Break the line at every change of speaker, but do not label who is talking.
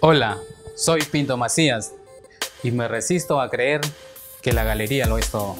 Hola, soy Pinto Macías y me resisto a creer que la galería lo es todo.